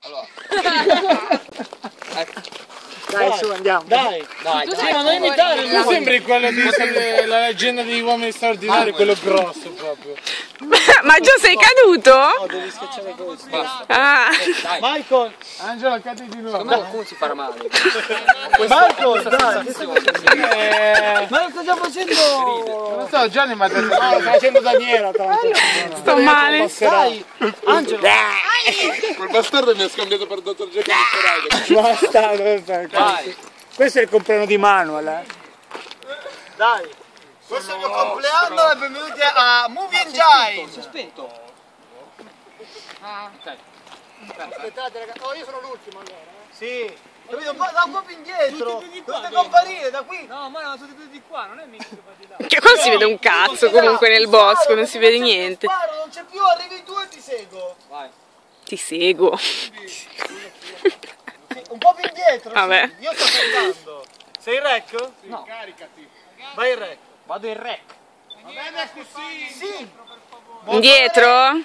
Allora. Dai, su, andiamo. Dai, Dai, sì, ma non imitare. Tu sembri quello di la leggenda degli uomini straordinari, quello grosso proprio. Ma già sei caduto? No, devi schiacciare questo. Ah. Michael, Angelo, cadi di nuovo. Secondo qualcuno si farà male. Michael, dai. Eh, Ma lo sto già facendo. non so, Gianni mi ha detto No, sto facendo Daniela, tanto. Sto male. Dai, Angelo. Quel bastardo mi ha scambiato per Dr. Jekyll e Mr. Hyde. Basta, basta. Vai. Questo è il compleanno di Manuel, eh. Dai. Questo è il mio compleanno e benvenuti a Movie Engine. Si è spento. Aspettate ragazzi, oh io sono l'ultimo allora. Eh. Sì. Capito? Un po', da un po' più indietro. Dovete comparire da qui. No, ma no, sono tutti di qua, non è mica di là. Che qua non si vede un cazzo comunque nel bosco, non si vede niente. Sparo, non c'è più, arrivi tu e ti seguo. Vai. Ti seguo. Sì, un po' più indietro. Vabbè. Sì. Io sto saltando. Sei il rec? No. Vai il rec. Vado in rec. Sì. Indietro?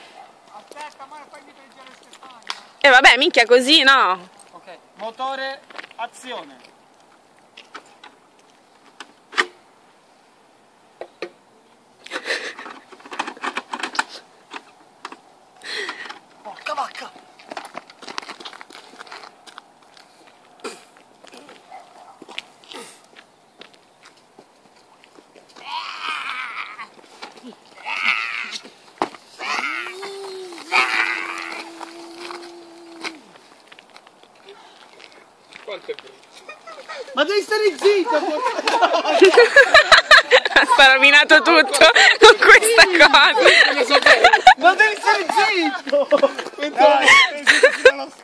E vabbè, minchia così, no? Ok. Motore, azione. Stare zitto! Sta rovinato tutto con questa cosa. Ma devi stare zitto! Dai!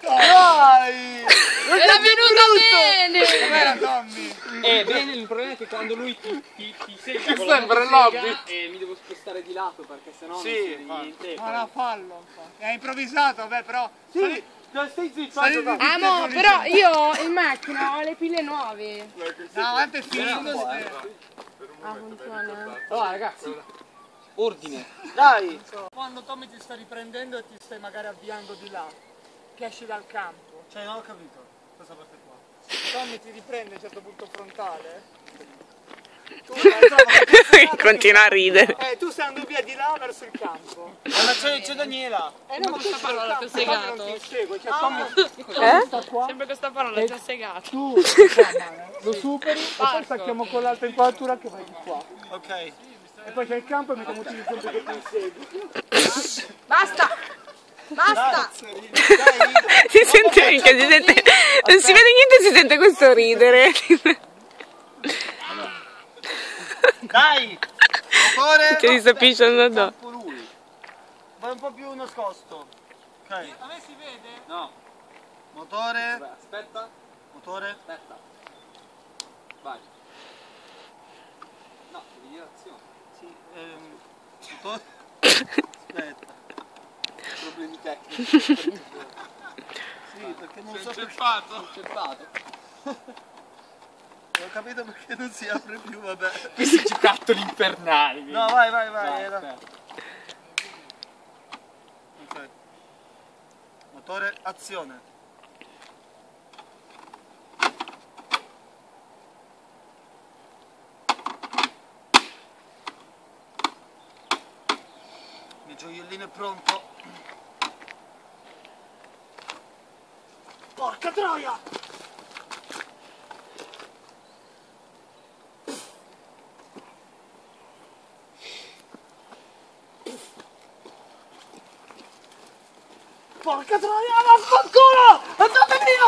Dai! Era venuto bene! Com'era Tommy? Eh, bene, il problema è che quando lui ti, ti, ti segue con Sembra la motosega, lobby. e mi devo spostare di lato perché sennò non Sì, si vede niente. Ma no, fallo un po'. È improvvisato, vabbè, però. Sì, stai zitto. Ah, mo, però io in macchina ho le pile nuove. No, tanto è finito. Ah, funziona. Allora ragazzi, ordine. Dai! Quando Tommy ti sta riprendendo e ti stai magari avviando di là, che esci dal campo. Cioè, non ho capito questa parte qua. Tommy ti riprende a un certo punto frontale. Tu, Continua a ridere. eh, tu stai andando via di là verso il campo. Ma c'è, c'è Daniela. Eh no, ma questa parola ti ho segato. Non ti segue, cioè Tommy Eh? Sempre questa parola ti ha segato. tu insomma, lo superi e poi stacchiamo con l'altra inquadratura che vai di qua. Ok. E poi c'è il campo e mettiamo tutti che ti insegui. Basta! Basta! Si sente, si sente, non si vede niente, si sente questo ridere. Dai! Motore! Che ti sta pisciando addosso. lui. Vai un po' più nascosto. Ok. A me si vede? No, Motore. vabbè, aspetta, Motore. aspetta. Vai. No, devi dire azione. Sì. Ehm, motore. Aspetta. Problemi tecnici. Sì, perché non so perché. Inceppato. Cercato. Non ho capito perché non si apre più, vabbè. Questi giocattoli infernali. No, vai, vai, vai. Era- aspetta. Ok. Motore, azione. Il mio gioiellino è pronto. Porca troia! Porca troia, vaffanculo! Andate via!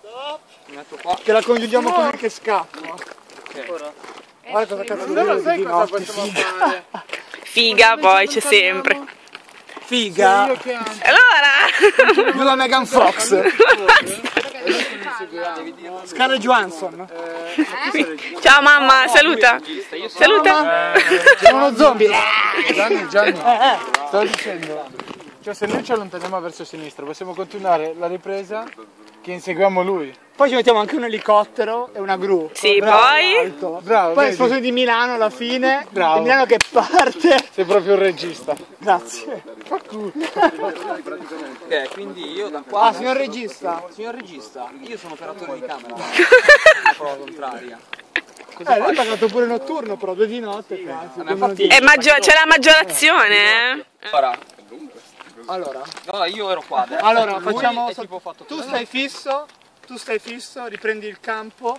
Stop! Mi metto qua. Che la congiungiamo con il che scappa. Guarda cosa cazzo sai di cosa figa. fare? Figa poi c'è sempre. Figa! Allora, Io la Megan Fox. Scarlett Johansson. ciao mamma, saluta. Saluta. C'è uno zombie. Gianni, Gianni, Eh, eh. stavo dicendo, cioè se noi ci allontaniamo verso sinistra possiamo continuare la ripresa che inseguiamo lui. Poi ci mettiamo anche un elicottero e una gru. Sì, Bravo, poi? alto. Bravo, Poi vedi? esplosione di Milano alla fine. Bravo. Di Milano che parte. Sei proprio un regista. Grazie. Ok, quindi io da qua. Ah, signor regista. Signor regista, io sono operatore di camera. La prova contraria. Eh, lui ha pagato pure notturno, però due di notte. cazzo, Ma più o meno infatti- di- È maggio- c'è la maggiorazione, eh? Allora, Allora, no, io ero qua. adesso. allora Lui facciamo. tipo fatto Tu stai fisso, tu stai fisso, riprendi il campo.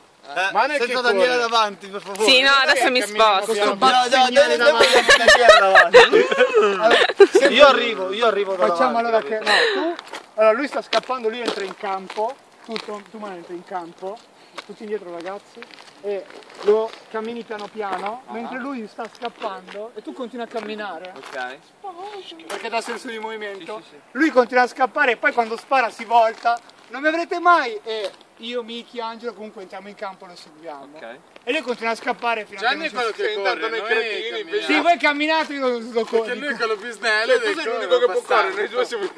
Ma non è Senza Daniele davanti, per favore. Sì, no, adesso mi sposto. No, no, Daniele davanti. Io arrivo, io arrivo da Facciamo davanti, allora che. No, tu. Allora lui sta scappando, lui entra in campo. Tu, tu, tu entri in campo. Tutti indietro ragazzi. E lo cammini piano piano. Mentre lui sta scappando e tu continui a camminare. Ok. Perché dà senso di movimento. Lui continua a scappare e poi quando spara si volta. Non mi avrete mai. E io, Miki, Angelo comunque entriamo in campo e lo seguiamo. Ok. E lui continua a scappare fino a Gianni è che non quello si... che corre, noi camminiamo. Sì, voi camminate, io lo, lo Perché corro. lui è quello più snello Tu sei l'unico che può correre, noi due siamo...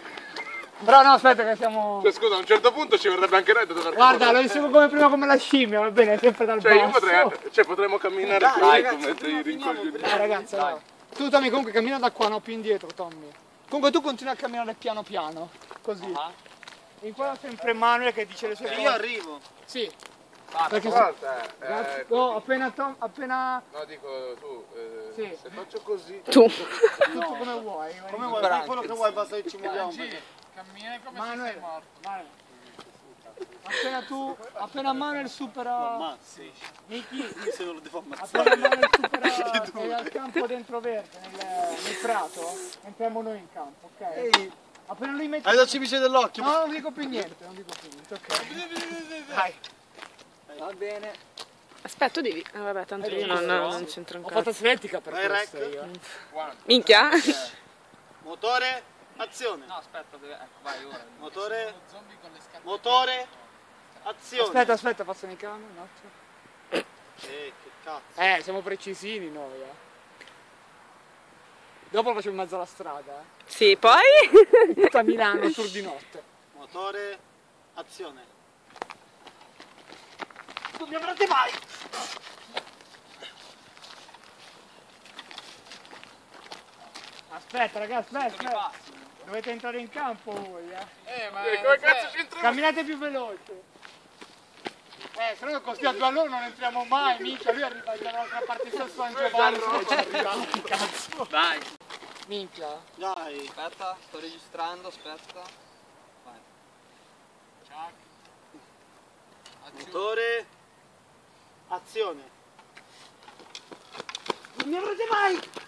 Però no, aspetta che siamo... Cioè, scusa, a un certo punto ci verrebbe anche Red dover Guarda, lo inseguo come prima come la scimmia, va bene, sempre dal Cioè, io basso. potrei... Cioè, potremmo camminare così come te i rincoglioniti. Dai ragazzi, allora. Tu Tommy comunque cammina da qua, no, più indietro Tommy. Comunque tu continui a camminare piano piano, così. Inquadra sempre Manuel che dice le sue cose. Io arrivo. Sì. Perché se... Guarda, Ragazzi, eh, no, appena Tom, appena no, dico, tu, eh, Sì. se faccio così... Tu. tutto come vuoi. Come vuoi, fai quello che vuoi, basta che ci muoviamo. Cammina come Manuel, se sei morto. Manuel. Appena tu, appena Manuel supera Miki, se non lo devo ammazzare. appena Manuel supera è al campo dentro verde, nel, nel prato, entriamo noi in campo, ok? Ehi, Appena lui mette... hai la cibice dell'occhio. No, non dico più niente, non dico più niente, ok? Dai. Va bene. Aspetta, devi. Ah, vabbè, tanto io non, non c'entro Ho ancora. fatto atletica per Vai, questo rec. io. Minchia? Motore, azione. No, aspetta, deve... ecco, vai ora. Motore, motore, azione. Aspetta, aspetta, passano i camion un attimo. Eh, che cazzo. Eh, siamo precisini noi, eh. Dopo lo facciamo in mezzo alla strada, eh. Sì, poi? Tutta Milano, tour di notte. Motore, azione. Non mi avrete mai! Aspetta, ragazzi, aspetta, aspetta. Dovete entrare in campo voi, eh. Eh, ma Come cazzo ci entriamo? Camminate più veloci. Eh, se no così a due all'ora non entriamo mai, minchia, lui arriva dall'altra parte del San Giovanni, se cazzo. Vai. Minchia. Dai. Aspetta, sto registrando, aspetta. Motore, azione. Non mi avrete mai!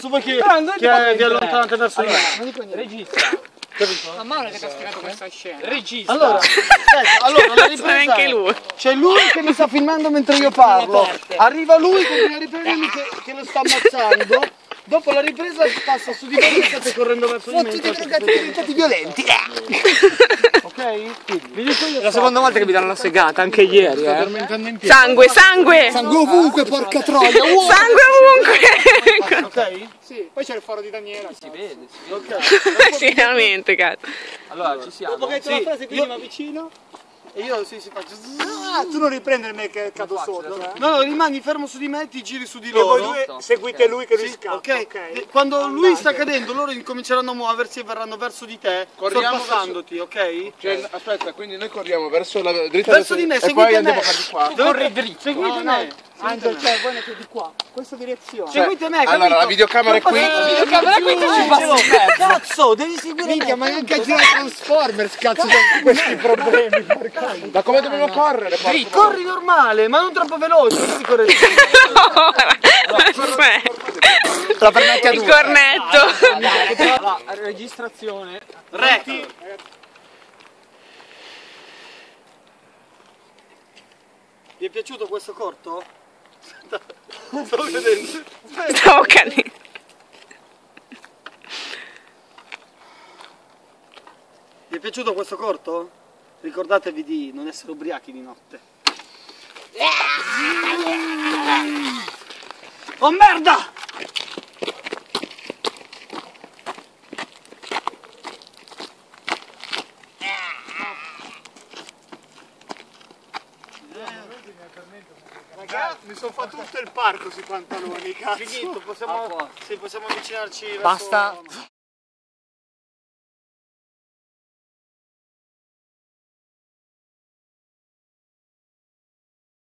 Su voi che, che vi allontanate verso di me. Non dico niente. Regista. Ma male che ti ha spiegato questa scena. Regista. Allora, aspetta, allora la ripresa anche è- lui. C'è lui che mi sta filmando mentre io parlo. Arriva lui con la riprendermi che, che lo sta ammazzando. Dopo la ripresa passa su di voi e state correndo verso di me. Tutti i drogati diventati violenti. Ok? È la seconda volta che mi danno la segata, anche ieri, eh. Sangue, sangue! Sangue ovunque, porca troia. Sangue ovunque! Ok? Sì, poi c'è il foro di Daniela. Si vede, si vede. Ok. sì, veramente, cazzo. Allora, ci siamo. Dopo che hai detto la frase, quindi mi avvicino. E io sì, si faccio. Ah, tu non riprendere me che cado sotto, eh. No, no, rimani fermo su di me e ti giri su di E voi loro. due seguite lui che lui Sì, scappa, ok? ok? Quando lui sta cadendo, loro incominceranno a muoversi e verranno verso di te, Corriamo sorpassandoti, ok? Cioè, aspetta, quindi noi corriamo verso la dritta Verso di me, e seguite poi me. qua. Corri dritto. Seguite No, no, me. Angelo, cioè voi andate di qua, questa direzione. Seguite me, Allora, capito? la videocamera è qui. La videocamera qui ci passa Cazzo, devi seguire Minchia, me. ma neanche girare Transformers, cazzo, con questi problemi, porca. Ma come dobbiamo correre? porco? Corri normale, ma non troppo veloce, non si corre Aspetta. La permetti a Il due. cornetto. Allora, registrazione. Rec. Vi è piaciuto questo corto? Stavo vedendo. Stavo cadendo. Vi è piaciuto questo corto? Ricordatevi di non essere ubriachi di notte. Oh merda! Mi sono fatto tutto il parco sui pantaloni, cazzo. Finito, possiamo, sì, possiamo avvicinarci verso... Basta.